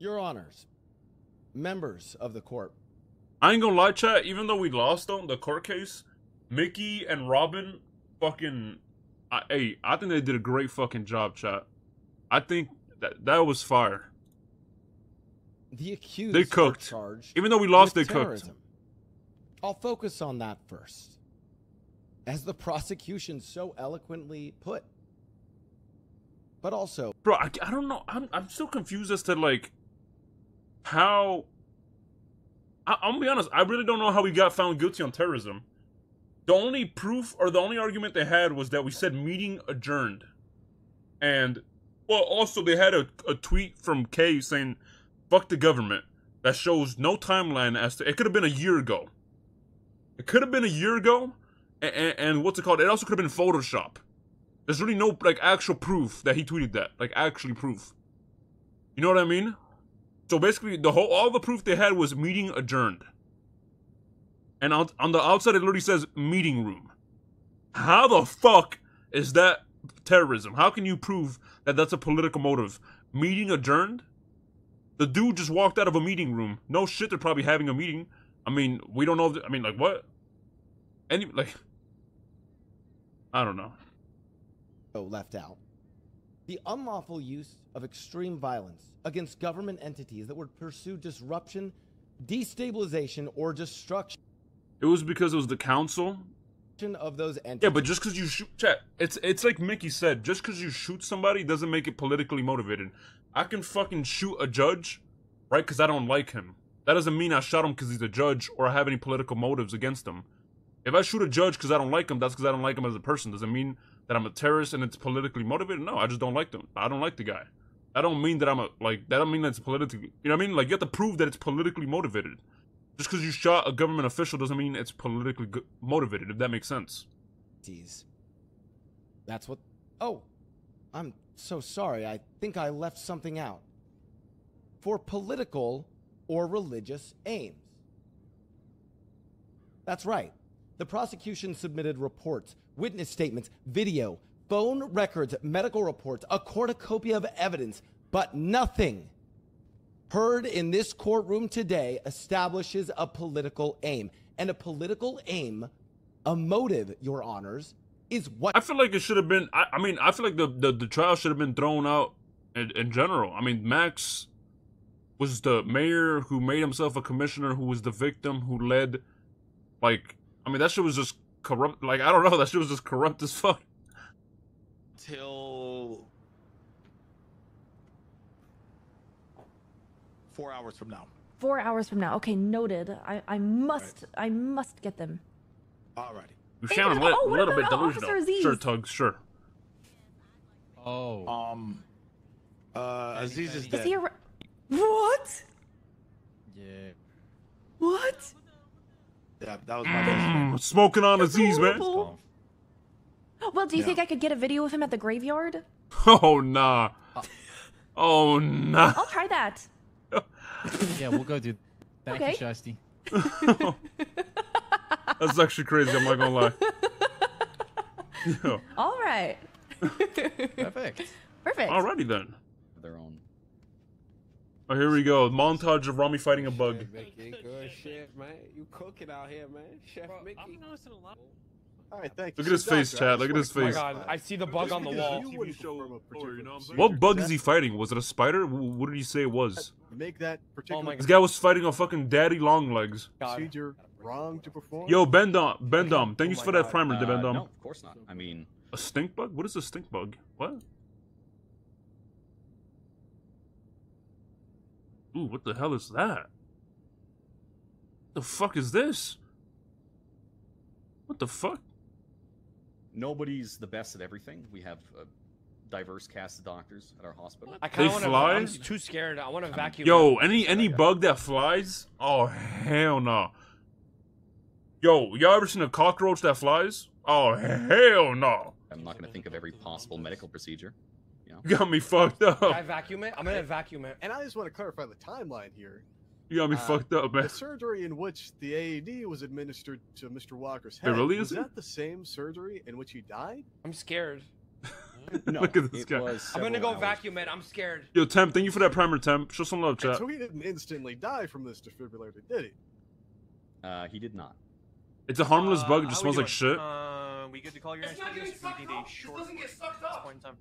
Your honors, members of the court. I ain't gonna lie, chat. Even though we lost on the court case, Mickey and Robin, fucking, I, hey, I think they did a great fucking job, chat. I think that that was fire. The accused They cooked. charged Even though we lost, they cooked. I'll focus on that first. As the prosecution so eloquently put. But also, Bro, I, I don't know. I'm I'm still confused as to like how. I, I'm gonna be honest. I really don't know how we got found guilty on terrorism. The only proof or the only argument they had was that we said meeting adjourned, and well, also they had a, a tweet from Kay saying "fuck the government" that shows no timeline as to it could have been a year ago. It could have been a year ago, and, and, and what's it called? It also could have been Photoshop. There's really no like actual proof that he tweeted that. Like actually proof. You know what I mean? So basically the whole all the proof they had was meeting adjourned. And on, on the outside it literally says meeting room. How the fuck is that terrorism? How can you prove that that's a political motive? Meeting adjourned? The dude just walked out of a meeting room. No shit, they're probably having a meeting. I mean, we don't know. I mean, like what? Any like, I don't know. oh, left out. The unlawful use of extreme violence against government entities that would pursue disruption, destabilization, or destruction It was because it was the council. of those entities. Yeah, but just because you shoot, chat, it's it's like Mickey said. Just because you shoot somebody doesn't make it politically motivated. I can fucking shoot a judge, right? Because I don't like him. That doesn't mean I shot him because he's a judge or I have any political motives against him. If I shoot a judge because I don't like him, that's because I don't like him as a person. Doesn't mean that I'm a terrorist and it's politically motivated? No, I just don't like them. I don't like the guy. I don't mean that I'm a like. That don't mean that's politically. You know what I mean? Like you have to prove that it's politically motivated. Just because you shot a government official doesn't mean it's politically motivated. If that makes sense. entities. That's what. Oh, I'm so sorry. I think I left something out. For political or religious aims. That's right. The prosecution submitted reports, witness statements, video, phone records, medical reports, a cornucopia of evidence, but nothing heard in this courtroom today establishes a political aim. And a political aim, a motive, your honors, is what I feel like it should have been. I, I mean, I feel like the, the, the trial should have been thrown out in, in general. I mean, Max was the mayor who made himself a commissioner, who was the victim, who led. Like, I mean, that shit was just corrupt. Like, I don't know, that shit was just corrupt as fuck. till four hours from now. Four hours from now. Okay, noted. I, I must I must get them. Alrighty. You Hey, sound a what li- oh, what little bit about delusional. Officer Sure, Tugs, sure. Oh. Um. Uh, Aziz is Is dead. he ar- What? yeah. What? Yeah, that was my bad. Mm, smoking on Aziz, man. Well, do you Yeah. think I could get a video of him at the graveyard? Oh, nah. Oh, nah. I'll try that. Yeah, we'll go, dude. Thank Okay. you, Shasty. That's actually crazy, I'm not gonna lie. Yo, All right. Perfect. Perfect. alrighty then. their own. Oh, here we go. Montage of Rami fighting a bug. Mickey, good shit, man. You cooking out here, man. Chef Mickey. All right, thank Look you. at his face, Chad. Look at his face. Oh my god, I see the bug on the wall. You wouldn't confirm a particular What bug is he fighting? Was it a spider? What did he say it was? Make that particular my This guy was fighting a fucking daddy long legs. Procedure wrong to perform. Yo, Bendom, Bendom, thank you Oh for that God. primer, Uh, Bendom. no, of course not. I mean, A stink bug? What is a stink bug? What? Ooh, what the hell is that? The fuck is this? What the fuck? nobody's the best at everything. We have a diverse cast of doctors at our hospital. I kind They of want fly? to. I'm too scared. I want to vacuum. Yo, it. any any bug that flies? Oh hell no. Yo, y'all ever seen a cockroach that flies? Oh hell no. I'm not going to think of every possible medical procedure. You know? You got me fucked Can I up. vacuum it? I'm gonna vacuum it. And I just want to clarify the timeline here. You got me Uh, fucked up, man. The surgery in which the AED was administered to Mr. Walker's head. It head really was is? that the same surgery in which he died? I'm scared. No, Look at this guy. I'm gonna go hours. vacuum it. I'm scared. Yo, Temp, thank you for that primer, Temp. Show some love, chat. So he didn't instantly die from this defibrillator, did he? Uh, he did not. It's a harmless Uh, bug. It just smells like shit. Uh, we good to call your engineers? We need a short break at this point in time.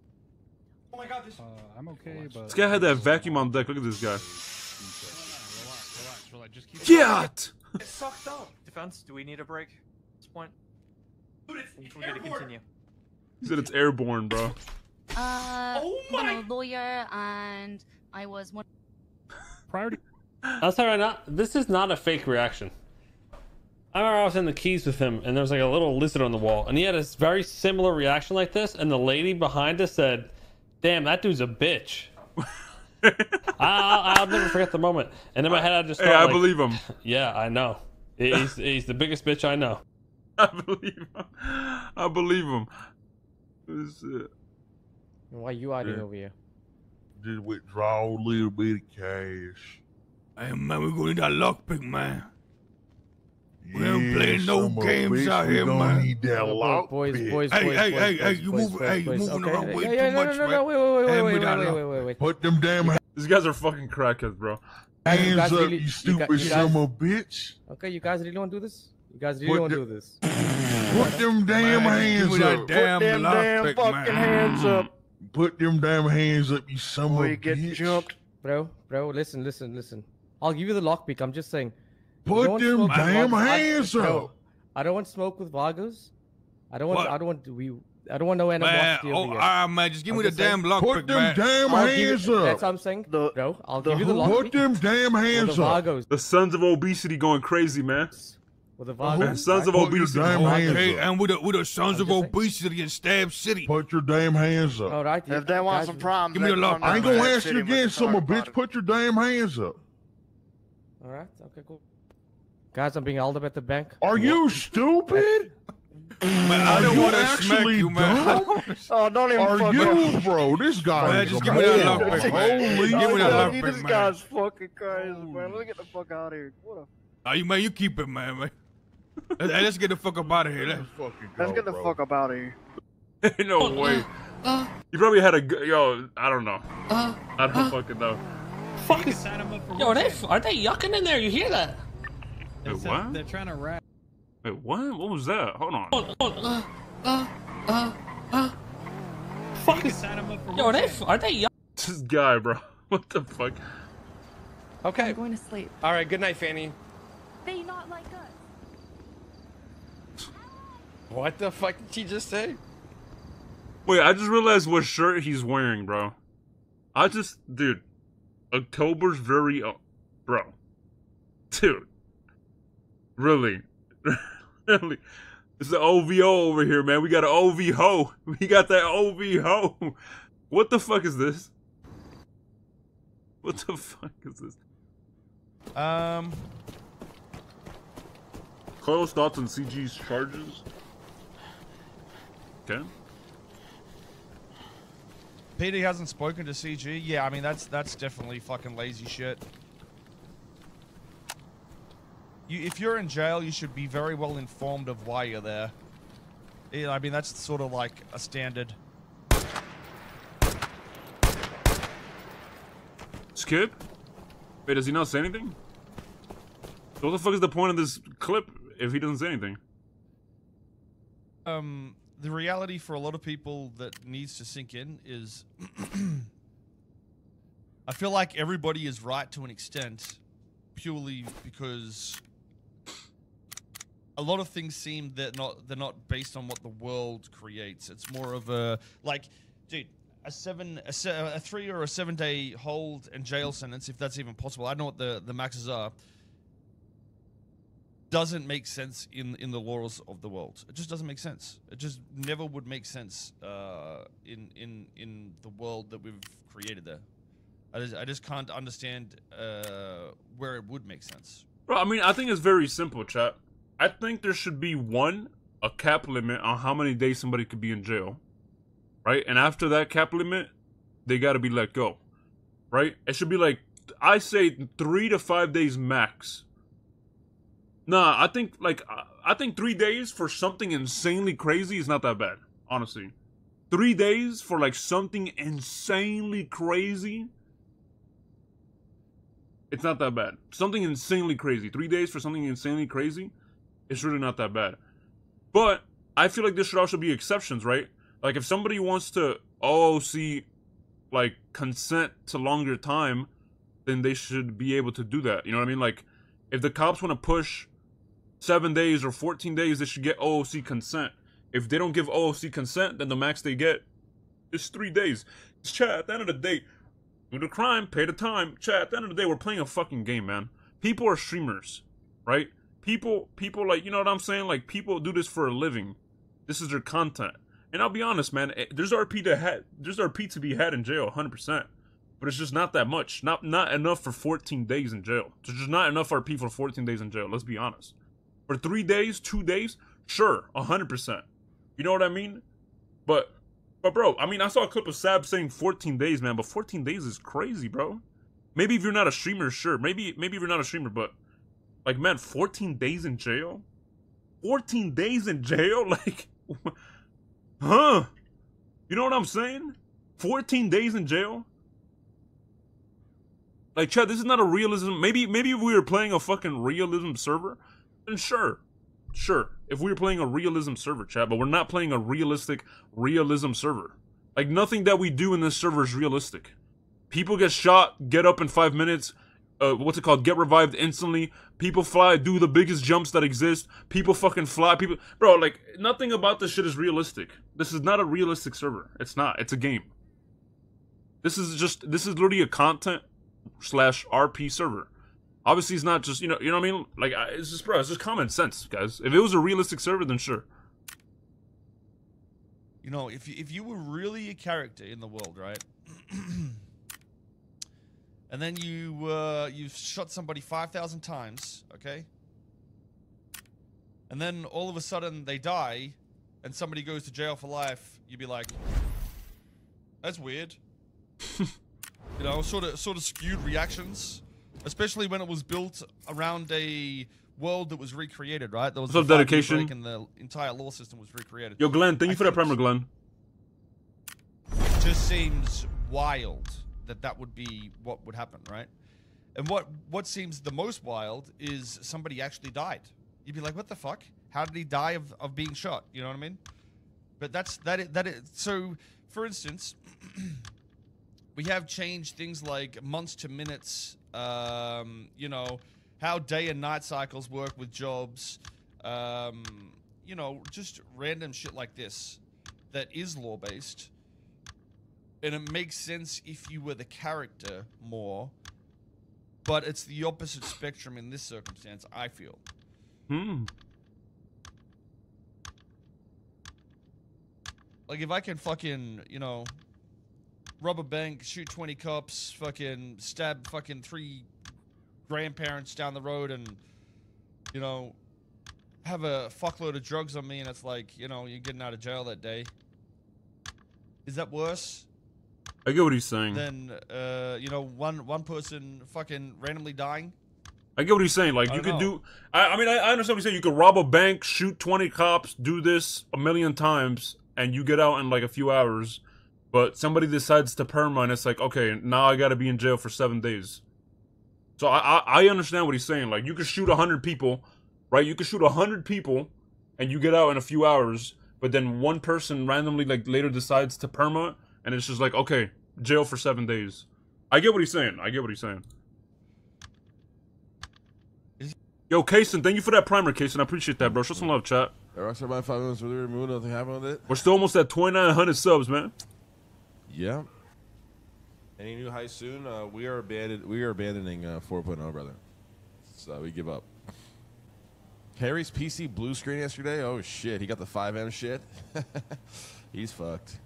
Oh my god, this. Uh, I'm okay, but This guy had that vacuum on deck. Look at this guy. Relax, relax, relax. Just keep. Get! It sucked up. Defense, do we need a break at this point? Dude, it's we're gonna continue. He said it's airborne, bro. Uh, Oh you my- know, lawyer, and I was one. Priority. I'll tell you now, this is not a fake reaction. I remember I was in the keys with him, and there was like a little lizard on the wall, and he had a very similar reaction like this, and the lady behind us said, "Damn, that dude's a bitch." I, I'll never forget the moment. And in my head, I just Hey, I like, believe him. Yeah, I know. He's he's the biggest bitch I know. I believe him. I believe him. This is- Why you hiding Yeah. over here? Just withdraw a little bit of cash. Hey man, we're gonna need that lockpick, man. We ain't playing no son of a games out here, gonna man. Need that lock boys, pick. boys, Hey, hey, hey, hey, you moving- hey, you moving around way too yeah, no, much, no, no, man. no, wait, wait, wait, wait, wait, wait, wait, wait, wait. Put them damn These guys are fucking crackheads, bro. hands up, you you stupid gu- you son of a bitch. Okay, you guys really want to do this? You guys really Put want to do this? Put them damn hands give me that up. damn them damn fucking hands up. Put them damn hands up, you son of Before a you get jumped. Bro, bro, listen, listen, listen. I'll give you the lockpick. I'm just saying. I Put them damn Vagos. I- hands up. I don't want smoke with Vagos. I don't want. What? I don't want. We. I don't want no Man, animosity oh, over here. ah, man, just give me I'm the just saying, damn Put lockpick, them man. damn I'll give you- hands That's what up. I'm saying, The- bro. I'll the give you the who? Put lockpick. them damn hands the up. Vagos. The sons of obesity going crazy, man. With the Who? Vagos. Sons of right? Put your obesity. damn hands Hey, up. and with the, with the sons of just saying. obesity in Stab City. Put your damn hands up. All right. If they want guys- some problems, Give me they the can lock. I ain't gonna ask you again, can son a bitch. Put your damn hands up. All right. Okay. Cool. Guys, I'm being held up at the bank. Are you stupid? Man, I don't want to smack you, man. dumb? Oh, don't even Are fuck you, bro? This guy Man, is just a give me that moron. lockpick, man. Holy Give me that fuck. lockpick, This guy's fucking crazy, man. Let's get the fuck out of here. What a Oh, you man, you keep it, man, man. Let's, let's get the fuck up out of here. Let's, Fucking Let's go, get the bro. fuck up out of here. no way. Uh, uh. You probably had a g- yo. I don't know. Uh, I don't fucking know. Fuck. Yo, are they are they yucking in there? You hear that? Wait, what? They're trying to rap. Wait, what? What was that? Hold on. Hold on, hold on. Uh, uh, uh, uh. Fuck is... Yo, are they are they yucking? This guy, bro. What the fuck? Okay. I'm going to sleep. All right. Good night, Fanny. They not like us. What the fuck did she just say? Wait, I just realized what shirt he's wearing, bro. I just, dude, October's very, uh, bro, dude, really, really. It's the OVO over here, man. We got an OVO. We got that OVO. What the fuck is this? What the fuck is this? Um, Close thoughts on CG's charges. Okay. PD hasn't spoken to CG. Yeah, I mean that's that's definitely fucking lazy shit. You, if you're in jail, you should be very well informed of why you're there. Yeah, I mean that's sort of like a standard. Skip? Wait, does he not say anything? What the fuck is the point of this clip if he doesn't say anything? Um, the reality for a lot of people that needs to sink in is, I feel like everybody is right to an extent, purely because a lot of things seem that not they're not based on what the world creates. It's more of a like, dude, a seven, a, se- a three or a seven day hold and jail sentence, if that's even possible. I don't know what the the maxes are. Doesn't make sense in in the laws of the world. It just doesn't make sense. It just never would make sense uh, in in in the world that we've created there. I just, I just can't understand uh, where it would make sense. Bro, I mean, I think it's very simple, chat. I think there should be one, a cap limit on how many days somebody could be in jail. Right? And after that cap limit, they gotta be let go. Right? It should be like, I say three to five days max. Nah, I think, like, I think three days for something insanely crazy is not that bad, honestly. three days for like something insanely crazy. It's not that bad. Something insanely crazy. Three days for something insanely crazy, it's really not that bad. But I feel like there should also be exceptions, right? Like if somebody wants to oh, OOC like consent to longer time, then they should be able to do that. You know what I mean? Like if the cops want to push seven days or 14 days, they should get OOC consent. If they don't give OOC consent, then the max they get is three days. It's Chat, at the end of the day, do the crime, pay the time. Chat, at the end of the day, we're playing a fucking game, man. People are streamers, right? People, people like, you know what I'm saying? Like, people do this for a living. This is their content. And I'll be honest, man, eh, there's RP to had, there's RP to be had in jail, 100%. But it's just not that much. Not not enough for 14 days in jail. There's just not enough RP for 14 days in jail. Let's be honest. For three days, two days, sure, 100%. You know what I mean? But, but bro, I mean, I saw a clip of Sab saying 14 days, man. But 14 days is crazy, bro. Maybe if you're not a streamer, sure. Maybe maybe if you're not a streamer, but like, man, 14 days in jail. 14 days in jail, like, huh? You know what I'm saying? 14 days in jail. Like, Chad, this is not a realism. Maybe, maybe if we were playing a fucking realism server, then sure, sure. If we were playing a realism server, Chad, but we're not playing a realistic realism server. Like, nothing that we do in this server is realistic. People get shot, get up in five minutes. Uh, what's it called? Get revived instantly. People fly, do the biggest jumps that exist. People fucking fly. People, bro, like nothing about this shit is realistic. This is not a realistic server. It's not. It's a game. This is just. This is literally a content slash RP server. Obviously, it's not just you know you know what I mean. Like it's just bro, it's just common sense, guys. If it was a realistic server, then sure. You know, if if you were really a character in the world, right? and then you uh, you've shot somebody five thousand times, okay? And then all of a sudden they die, and somebody goes to jail for life. You'd be like, "That's weird." you know, sort of sort of skewed reactions, especially when it was built around a world that was recreated, right? There was What's a dedication? and the entire law system was recreated. Yo, Glenn, thank I you for that primer, Glenn. It just seems wild that that would be what would happen, right? And what what seems the most wild is somebody actually died. You'd be like, what the fuck? How did he die of, of being shot? You know what I mean? But that's that. That is, so, for instance, we have changed things like months to minutes. Um, you know how day and night cycles work with jobs. Um, you know, just random shit like this that is law based. And it makes sense if you were the character more. But it's the opposite spectrum in this circumstance, I feel. Hmm. Like if I can fucking, you know, rob a bank, shoot 20 cops, fucking stab fucking three grandparents down the road and, you know, have a fuckload of drugs on me and it's like, you know, you're getting out of jail that day. Is that worse I get what he's saying. Then, uh, you know, one one person fucking randomly dying? I get what he's saying. Like you could know. do. I, I mean, I, I understand what he's saying. You could rob a bank, shoot twenty cops, do this a million times, and you get out in like a few hours. But somebody decides to perma, and it's like, okay, now I got to be in jail for seven days. So I, I I understand what he's saying. Like you could shoot hundred people, right? You could shoot hundred people, and you get out in a few hours. But then one person randomly like later decides to perma, and it's just like, okay, jail for seven days. I get what he's saying. I get what he's saying. Yo, Kason, thank you for that primer, Kason. I appreciate that, bro. Show some love, chat. Rockstar by five minutes really removed. Nothing happened with it. We're still almost at 2,900 subs, man. Yeah. Any new high soon? Uh, we are abandoned. We are abandoning uh, 4.0, brother. So we give up. Harry's PC blue screen yesterday. Oh shit, he got the FiveM shit. He's fucked.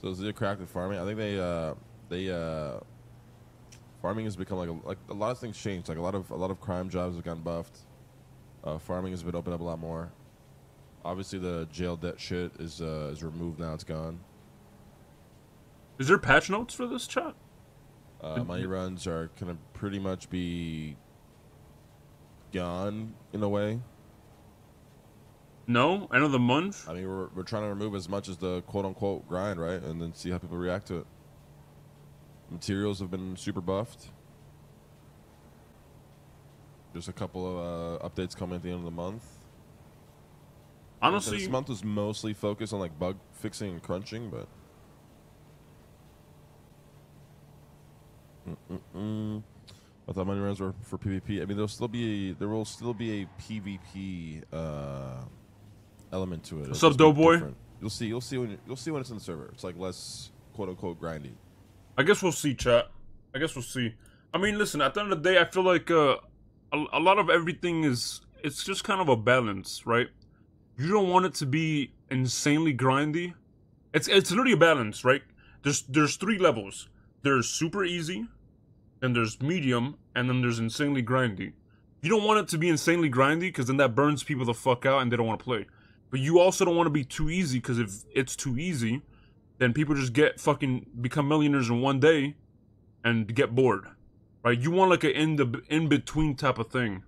So is it cracked with farming? I think they uh, they uh, farming has become like a, like a lot of things changed. Like a lot of a lot of crime jobs have gotten buffed. Uh, farming has been opened up a lot more. Obviously, the jail debt shit is uh, is removed now. It's gone. Is there patch notes for this chat? Uh, money runs are gonna pretty much be gone in a way. No, end of the month. I mean, we're, we're trying to remove as much as the quote unquote grind, right? And then see how people react to it. Materials have been super buffed. There's a couple of uh, updates coming at the end of the month. Honestly- this month was mostly focused on like bug fixing and crunching, but. Mm-mm-mm. I thought money runs were for PvP. I mean, there'll still be there will still be a PvP uh, element to it. What's up, Doughboy? You'll see. You'll see when you'll see when it's in the server. It's like less quote unquote grindy. I guess we'll see, chat. I guess we'll see. I mean, listen. At the end of the day, I feel like uh, a, a lot of everything is it's just kind of a balance, right? You don't want it to be insanely grindy. It's it's literally a balance, right? There's there's three levels. There's super easy, then there's medium, and then there's insanely grindy. You don't want it to be insanely grindy because then that burns people the fuck out and they don't want to play. But you also don't want to be too easy because if it's too easy, then people just get fucking become millionaires in one day and get bored. Right? You want like an in the in between type of thing.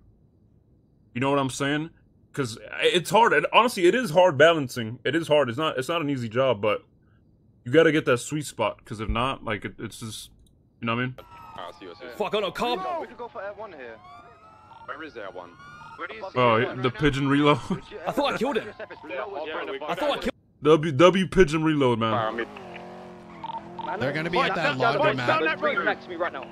You know what I'm saying? Cuz it's hard. And honestly, it is hard balancing. It is hard. It's not it's not an easy job, but you got to get that sweet spot cuz if not, like it, it's just you know what I mean? Fuck on a cop. We could go for Air 1 here. Where is Air 1? Oh, the pigeon reload. I thought I killed him. I thought I killed W W pigeon reload, man. They're gonna be at that laundromat. Right next to me right now.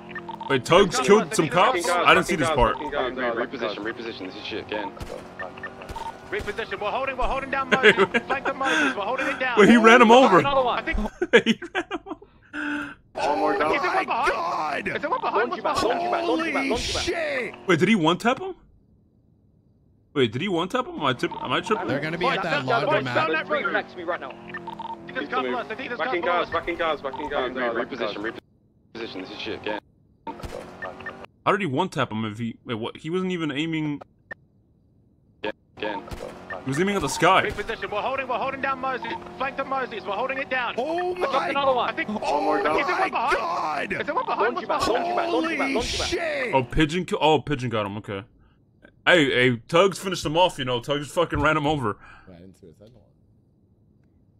Wait, Tugs killed some cops? I didn't see this part. Reposition, reposition. This is shit again. Reposition. We're holding. We're holding down Moses. Flank the Moses. We're holding it down. Wait, he ran him over. Another one. I think. One more down. Is it one behind? Is it one behind? Holy shit! Wait, did he one tap him? Wait, did he one tap him? Am I, tip, am I tripping? They're gonna be at that Down laundromat. that road. Next to me right now. He just comes us. I think this Back cars, back cars, back cars. Reposition, reposition. This is shit again. How did he one tap him if he wait what he wasn't even aiming Again. he was aiming at the sky. Reposition. We're holding. We're holding down Moses. Flank the Moses. We're holding it down. Oh my! I dropped my another one. I think. One more down. Is it one behind? Is it one behind? What's behind? Holy shit! Oh pigeon ki- oh pigeon got him, okay. Hey, hey, Tugs finished him off, you know, Tugs fucking ran him over.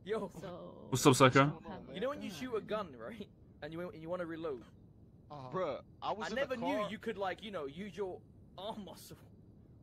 Yo. What's up, Psycho? You know when you shoot a gun, right? And you you want to reload. Uh-huh. Bruh, I was I in never the knew you could like you know use your arm muscle.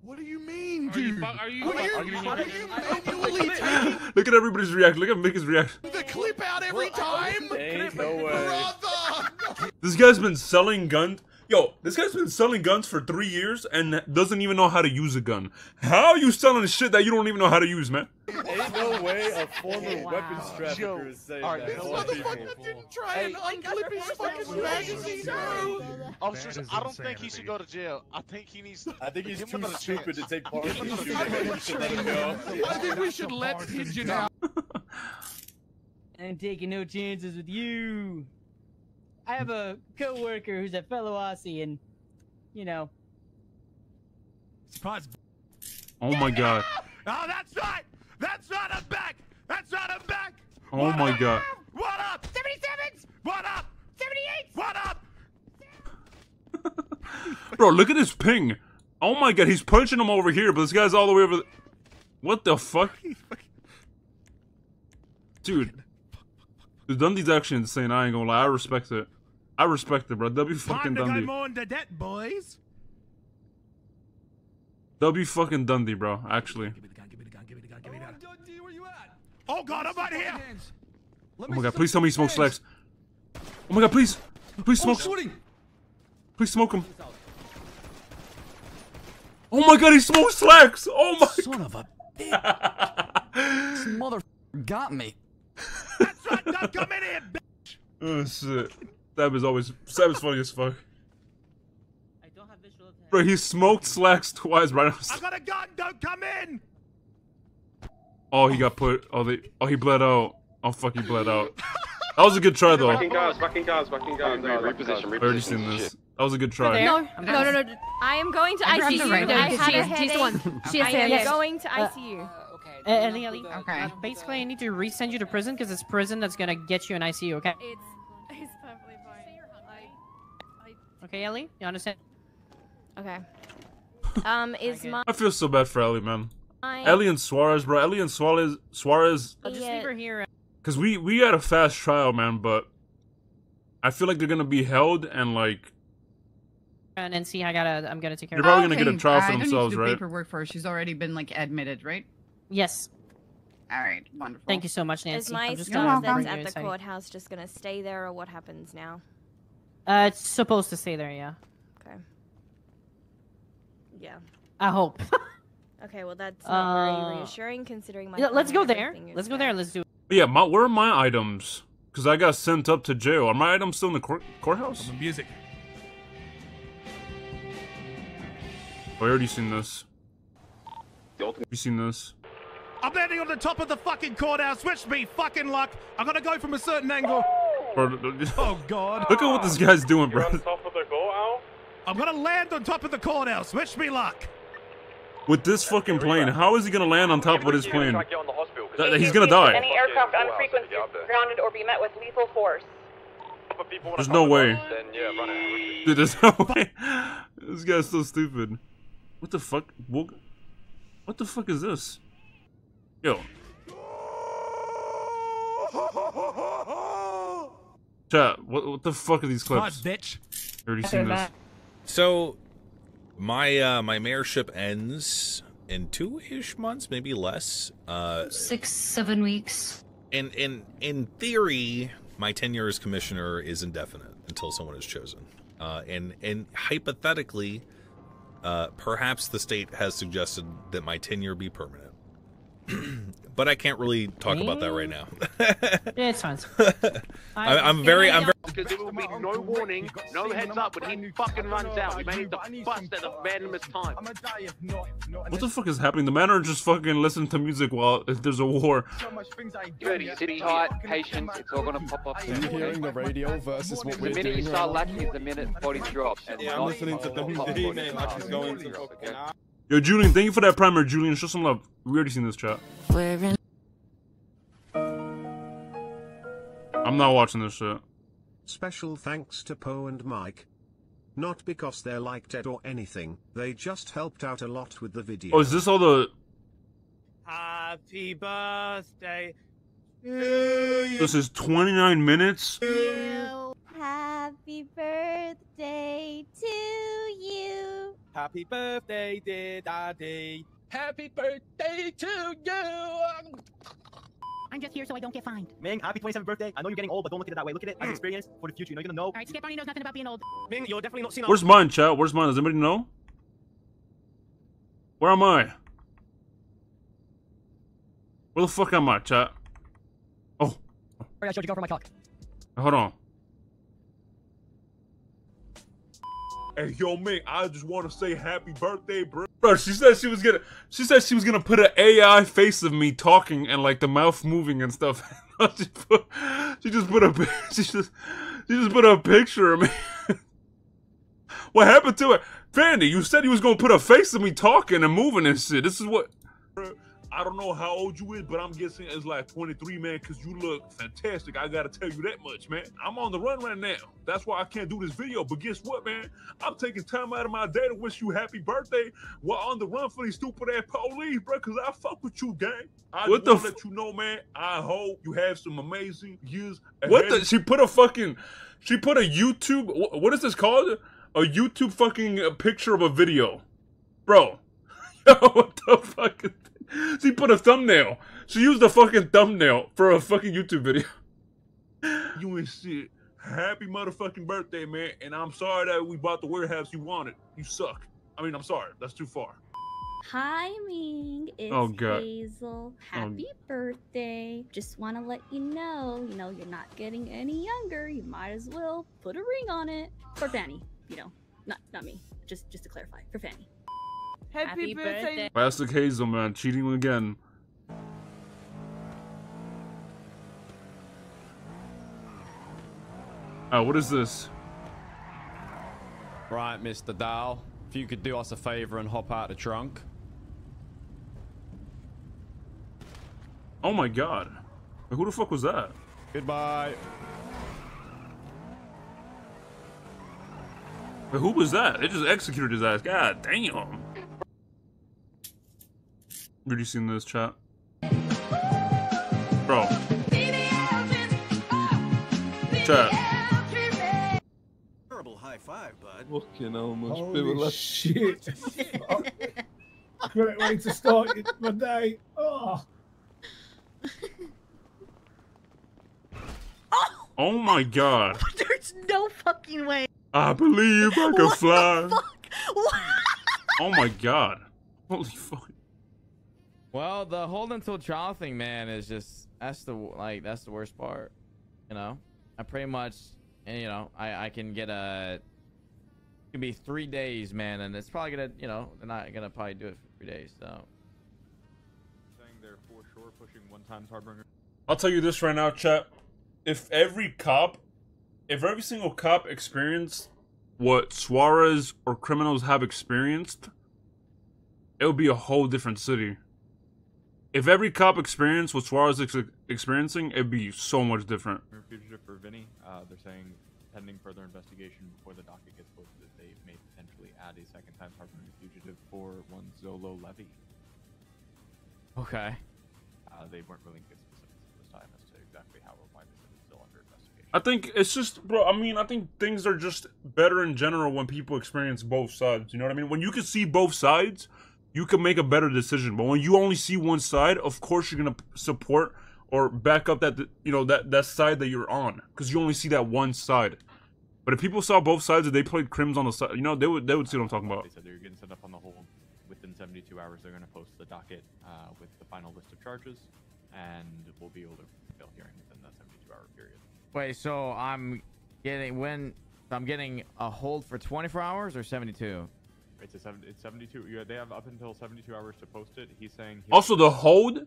What do you mean, Are you, fu- are you, What are you, you, are you manually taking Look at everybody's reaction. Look at Mickey's reaction. the clip out every time? Ain't no Brother! This guy's been selling guns. Yo, this guy's been selling guns for three years and doesn't even know how to use a gun. How are you selling shit that you don't even know how to use, man? Ain't no way a former Wow. weapons trafficker is saying Alright, that. this Hold on, people. motherfucker didn't try and unclip his fucking magazine, bro! Officers, I don't think he should go to jail. I think he needs. I think he's too stupid to take part in the shooting. chance. You let him go. I think we should let Pigeon out. I'm taking no chances with you. I have a coworker who's a fellow Aussie, and you know, Surprise! Oh my god. Oh, that's not. That's not a back. That's not a back. Oh my god. What up? 77s. What up? 78s. What up? Bro, look at his ping. Oh my god, he's punching him over here, but this guy's all the way over. The... What the fuck? Dude. Dude, Dundee's actually insane. I ain't gonna lie. I respect it. I respect it, bro. W fucking Dundee. on the debt, boys. W fucking Dundee, bro. Actually. Oh God, I'm right here. Oh my god, please tell me he smokes slacks. Oh my god, please. Please smoke. Please smoke him. Oh my god, he smokes slacks. Oh my. Son of a bitch. this mother got me. That's right, don't come in here, bitch. Oh shit. Stab is always Stab is funny as fuck. I don't have visual attack. Bro, he smoked slacks twice right now. I got a gun. Don't come in. Oh, he got put. Oh, they. Oh, he bled out. Oh, fuck, he bled out. That was a good try, though. Back in cars, back in cars, back in cars. Reposition, I already seen This shit. That was a good try. No, no, no, no. I am going to I grabbed the ICU. right I one. have a She's- she's the one. headache. She's I am going to Uh, ICU. Uh, Ellie, Ellie. Okay. basically, I need to resend you to prison because it's prison that's gonna get you in ICU. Okay. It's it's perfectly fine. Okay, Ellie. You understand? Okay. Um, is my I feel so bad for Ellie, man. I- Ellie and Suarez, bro. Ellie and Suarez, Suarez, I'll just leave her here. because we we had a fast trial, man. But I feel like they're gonna be held and like And then see, I gotta, I'm gonna take care They're of probably gonna get a trial for I don't themselves, need to do right? paperwork for her. She's already been like admitted, right? Yes. All right, wonderful. Thank you so much, Nancy. Is my I'm just stuff that's at the courthouse just gonna stay there, or what happens now? Uh, it's supposed to stay there, yeah. Okay. Yeah. I hope. Okay, well that's not Uh, very reassuring considering my. yeah, let's go there. Let's go there. Let's do it. yeah. My where are my items? Because I got sent up to jail. Are my items still in the court, courthouse? music. Oh, I already seen this. You seen this? I'm landing on the top of the fucking courthouse. Wish me fucking luck. I'm gonna go from a certain angle. Bro, Oh god. Look at what this guy's doing, bro. I'm gonna land on top of the courthourse. Wish me luck. With this fucking plane, how is he gonna land on top of this plane? That- he's gonna die. Any aircraft on frequency grounded or be met with lethal force. There's no way. Then yeah, run. Dude, there's no way. This guy's so stupid. What the fuck? What, what the fuck is this? Yo. Chat, what, what the fuck are these clips? bitch. Already seen this. So, my uh, my mayorship ends in two ish months, maybe less. Uh, Six, seven weeks. in in in theory, my tenure as commissioner is indefinite until someone is chosen. Uh, and and hypothetically, uh, perhaps the state has suggested that my tenure be permanent. but I can't really talk about that right mm. now. Yeah, it's fine. I, I'm very I'm very. Because there will be no warning, no heads up when he fucking runs out. We may need to bust at the randomest time. What the fuck is happening? The men are just fucking listening to music while if there's a war. Good, sit tight, patience, it's all gonna pop up. Are you hearing the radio versus what The we're minute you start right lacking is the minute bodies drop. And Yeah, I'm listening to not WD, man, like he's going to Okay. Yo, Julian, thank you for that primer, Julian. Show some love. We already seen this chat. I'm not watching this shit. Special thanks to Poe and Mike. Not because they're like Ted or anything, they just helped out a lot with the video. Oh, is this all the? Happy birthday. This is 29 minutes. Happy birthday to you. Happy birthday, dear daddy. Happy birthday to you. I'm just here so I don't get fined. Ming, happy 27th birthday. I know you're getting old, but don't look at it that way. Look at it as mm. experience for the future. You know, you're gonna know. Alright, Skip Barney knows nothing about being old. Ming, you're definitely not seen Where's mine, chat? Where's mine? Does anybody know? Where am I? Where the fuck am I, chat? Oh, I showed you go for my cock. hold on. Yo, man, I just want to say happy birthday, bro. Bro, she said she was gonna. She said she was gonna put an AI face of me talking and like the mouth moving and stuff. she, put, she just put a. She just. She just put a picture of me. what happened to it, Fanny? You said you was gonna put a face of me talking and moving and shit. This is what. I don't know how old you is, but I'm guessing it's like 23, man, because you look fantastic. I gotta tell you that much, man. I'm on the run right now. That's why I can't do this video. But guess what, man? I'm taking time out of my day to wish you happy birthday while on the run for these stupid ass police, bro, because I fuck with you, gang. I What just the f- let you know, man, I hope you have some amazing years What ahead the? She put a fucking. She put a YouTube. What is this called? A YouTube fucking picture of a video, bro. Yo, what the fuck? is- She put a thumbnail. She used a fucking thumbnail for a fucking YouTube video. you and shit. Happy motherfucking birthday, man. And I'm sorry that we bought the warehouse you wanted. You suck. I mean, I'm sorry. That's too far. Hi, Ming. It's Oh, God. Hazel. Oh, Happy birthday. Just want to let you know, you know, you're not getting any younger. You might as well put a ring on it. For Fanny, you know, not not me. Just just to clarify, for Fanny. Happy, birthday. Plastic Hazel, man, cheating again. Oh, what is this? Right, Mr. Dahl, if you could do us a favor and hop out the trunk. Oh my god. Who the fuck was that? Goodbye. Wait, who was that? They just executed his ass. God damn. Have you seen this chat? Bro. Chat. Terrible high five, bud. Fucking hell, much Holy shit. Great way to start it- my day. Ah. Oh. Oh my god. There's no fucking way. I believe I can What fly. the fuck? What? Oh my god. Holy fuck. Well, the hold until trial thing, man, is just that's the like that's the worst part. You know, I pretty much, and, you know, I I can get a. It can be three days, man, and it's probably gonna, you know, they're not gonna probably do it for three days. So Saying they're for sure pushing one times Harbinger. I'll tell you this right now, chat. If every cop, if every single cop experienced what Suarez or criminals have experienced, it would be a whole different city. If every cop experienced what Suarez is ex- experiencing, it'd be so much different. Fugitive for Vinny. Uh, they're saying pending further investigation before the docket gets posted, they may potentially add a second time Harbinger fugitive for one Zolo Levy. okay. Uh, they weren't willing to give specifics at this time as to exactly how or why this is still under investigation. I think it's just, bro. I mean, I think things are just better in general when people experience both sides. You know what I mean? When you can see both sides, you can make a better decision. But when you only see one side, of course you're gonna support or back up that you know that that side that you're on because you only see that one side. But if people saw both sides and they played crims on the side, you know, they would they would see what I'm talking about. They said they're getting set up on the hold. Within 72 hours, they're going to post the docket uh, with the final list of charges, and we'll be able to bail hearing within that 72 hour period. wait, so I'm getting when I'm getting a hold for 24 hours or 72? It's a seven, it's 72. Yeah, they have up until 72 hours to post it. He's saying he Also, the hold,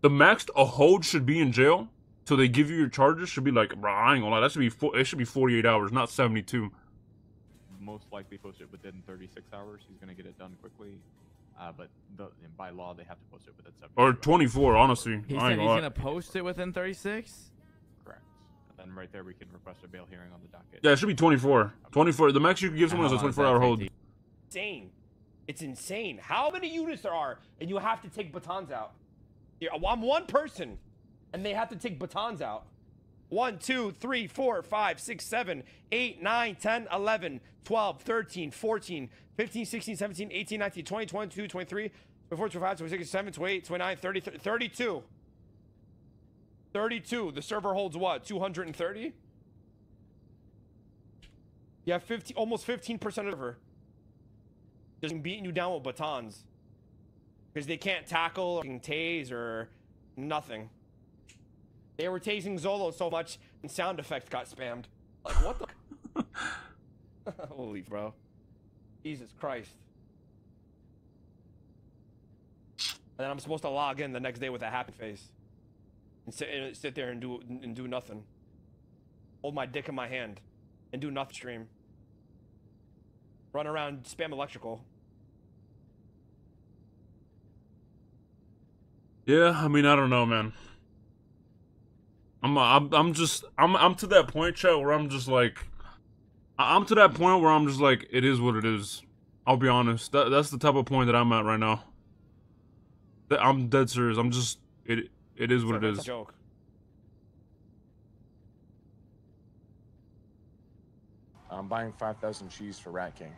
the max a hold should be in jail till they give you your charges should be like, bro, I ain't gonna lie, that should be fo- it should be 48 hours, not 72. most likely post it within 36 hours. He's going to get it done quickly, uh, but the, by law they have to post it within 72 Or hours. 24, honestly. He I said ain't he's gonna lie. gonna post it within 36. Correct. And then right there we can request a bail hearing on the docket. Yeah, it should be 24. 24. The max you can give someone is a How long is 24 hour that, hold. Insane. It's insane. How many units there are, and you have to take batons out. I'm one person, and they have to take batons out. 1, 2, 3, 4, 5, 6, 7, 8, 9, 10, 11, 12, 13, 14, 15, 16, 17, 18, 19, 20, 22, 23, 24, 25, 26, 27, 28, 29, 30, 30 32. 32. The server holds what? 230? You have 50, almost 15% of the server. Just beating you down with batons. Because they can't tackle or tase or nothing. They were tasing Zolo so much and sound effects got spammed. Like, what the? Holy, bro. Jesus Christ. And then I'm supposed to log in the next day with a happy face. And sit, and sit there and do, and do nothing. Hold my dick in my hand. And do nothing stream. Run around, spam electrical. Yeah, I mean, I don't know, man. I'm, uh, I'm, I'm just, I'm, I'm to that point, chat, where I'm just like, I- I'm to that point where I'm just like, it is what it is. I'll be honest. That, that's the type of point that I'm at right now. That- I'm dead serious. I'm just, it, it is what it It's a joke. I'm buying 5,000 cheese for Rat King.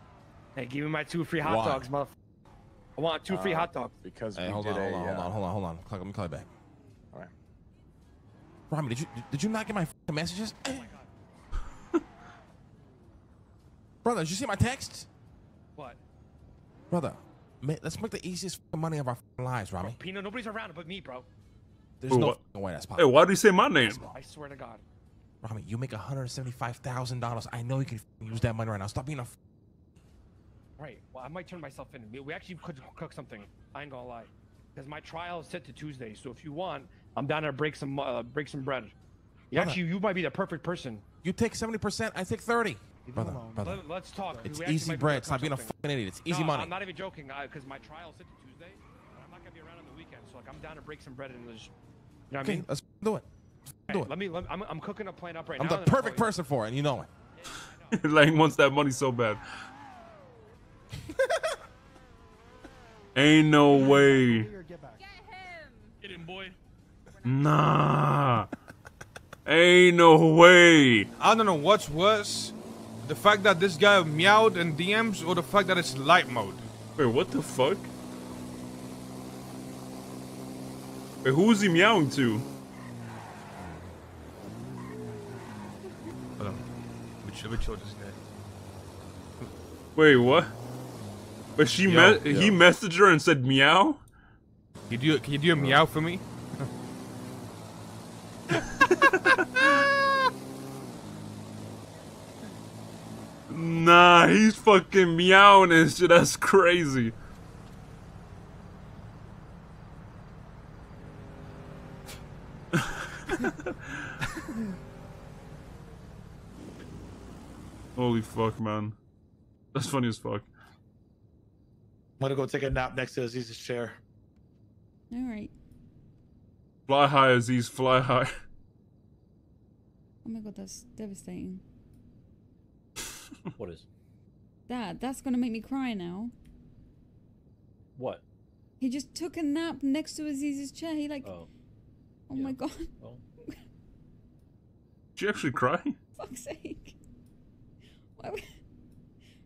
Hey, give me my two free hot Why? dogs, motherfucker. I want two free Uh, hot dogs. Because Hey, we hold did on, a, hold on, hold uh, on, hold on, hold on. Clock- Let me call you back. All right. Rami, did you did you not get my f***ing messages? Brother, did you see my text? What? Brother, ma- let's make the easiest money of our lives, Rami. Pino, nobody's around but me, bro. There's Wait, no way that's possible. Hey, why did he say my name? I swear to God. Rami, you make $175,000. I know you can use that money right now. Stop being a f- Right. Well, I might turn myself in. We- We actually could cook something. I ain't gonna lie. Because my trial is set to Tuesday. So if you want, I'm down to break some uh, break some bread. You Brother. actually, you might be the perfect person. You take 70%, I take 30. Brother, brother. Let, us talk. It's easy bread. able to Stop being a something. f***ing idiot. It's easy no, money. I'm not even joking. Because my trial is set to Tuesday. And I'm not gonna be around on the weekend. So like, I'm down to break some bread and just. You know Okay, I mean? let's do it. Hey, do it. Let me. Let, I'm, I'm cooking a plan up right now. I'm now. the and then I'll perfect person for it, and you know it. Lang wants that money so bad. Ain't no way. Get him, boy. Nah. Ain't no way. I don't know what's worse. The fact that this guy meowed in DMs or the fact that it's light mode. Wait, what the fuck? Wait, who is he meowing to? Hold on. Which, which is that? Wait, what? But she Yo, me- yo. he messaged her and said meow? Can you do, can you do a meow for me? Nah, he's fucking meowing and shit. That's crazy. Holy fuck, man. That's funny as fuck. I'm gonna go take a nap next to Aziz's chair. All right. Fly high, Aziz, fly high. Oh my god, that's devastating. What is? That that's gonna make me cry now. What? He just took a nap next to Aziz's chair. He like, Oh. oh my god, Did you actually cry? fuck's sake. Why would-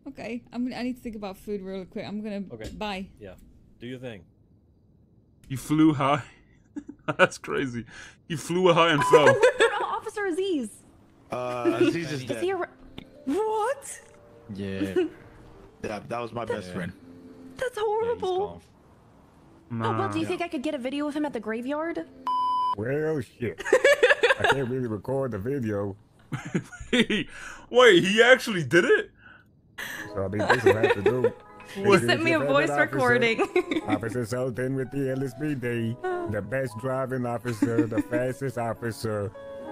Okay, I'm gonna. I need to think about food real quick. I'm gonna. Okay. Bye. Yeah. Do your thing. You flew high. That's crazy. He flew high and fell. Officer Aziz. Uh, Aziz is Is dead. he a... What? Yeah. yeah, that was my best friend. That's horrible. Oh, well, do you Yeah. think I could get a video of him at the graveyard? Well, shit. I can't really record the video. Wait, he actually did it? So I mean, this will have to do. He sent me a voice recording. Officer Sultan with the LSPD, the best driving officer, the fastest officer,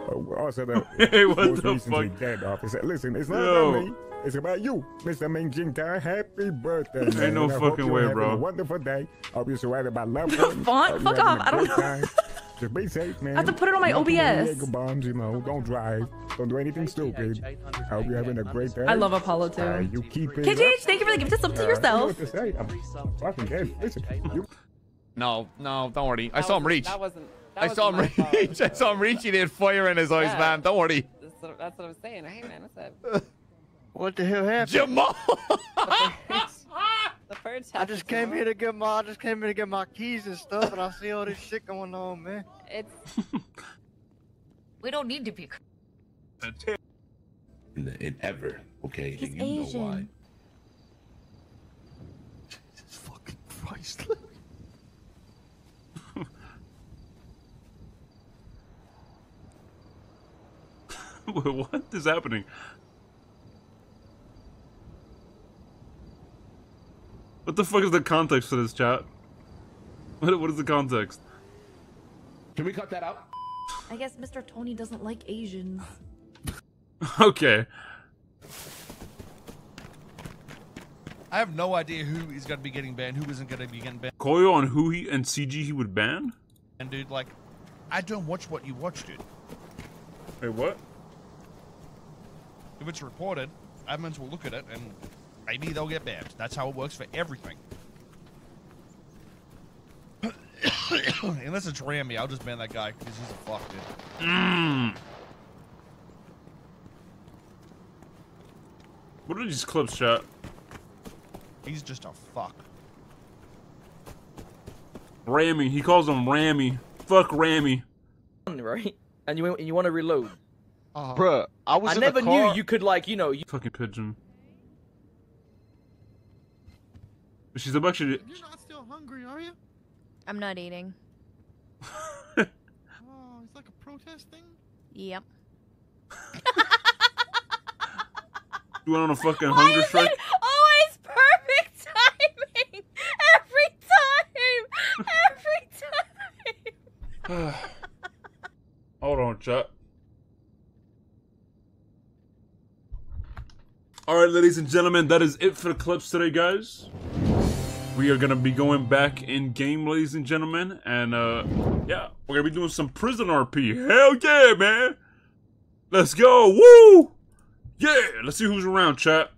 uh, also the Hey, what most the recently fuck? dead officer. Listen, it's not Yo. about me. It's about you, Mr. Ming Jingtai. Happy birthday, Ain't man. no I hope fucking way, bro. A wonderful day. Hope you're surrounded by love. Font, fuck off. I don't know. Time. Just be safe, man. I have to put it on my Don't do any OBS. Jaeger bombs, you know. Don't drive. Don't do anything stupid. I hope you're having a great day. I love Apollo too. Uh, you keep it KGH, thank you for the gift. It's up to yourself. I don't know what to say. I'm fucking dead. No, no, don't worry. I saw him reach. That wasn't. That I saw him wasn't my fault. reach. I saw him reach. He had fire in his eyes, Yeah. man. Don't worry. That's what, that's what I was saying. Hey man, what's up? What the hell happened? Jamal! the birds I just came here to get my I just came here to get my keys and stuff, and I see all this shit going on, man. It's We don't need to be. in, the, in ever, okay? He's and you know why. Asian. Jesus fucking Christ. What is happening? What the fuck is the context to this chat? What, what is the context? Can we cut that out? I guess Mr. Tony doesn't like Asians. Okay. I have no idea who is going to be getting banned, who isn't going to be getting banned. Koyo on who he and CG he would ban? And dude, like, I don't watch what you watch, dude. Wait, what? If it's reported, admins will look at it and maybe they'll get banned. That's how it works for everything. Unless it's Rammy, I'll just ban that guy because he's a fuck, dude. Mm. What are these clips, chat? He's just a fuck. Rammy. He calls him Rammy. Fuck Rammy. right? And you and you want to reload. Bruh, I was I in the never car- knew you could like you know. You... Fucking pigeon. She's about to. You're not still hungry, are you? I'm not eating. Oh, it's like a protest thing. Yep. You went on a fucking hunger strike? Always perfect timing. Every time. Every time. Hold on, chat. Alright, ladies and gentlemen, that is it for the clips today, guys. We are gonna be going back in game, ladies and gentlemen, and uh, yeah, we're gonna be doing some prison RP. Hell yeah, man! Let's go! Woo! Yeah! Let's see who's around, chat.